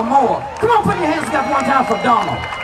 Donald Moore. Come on, put your hands together one time for Donald.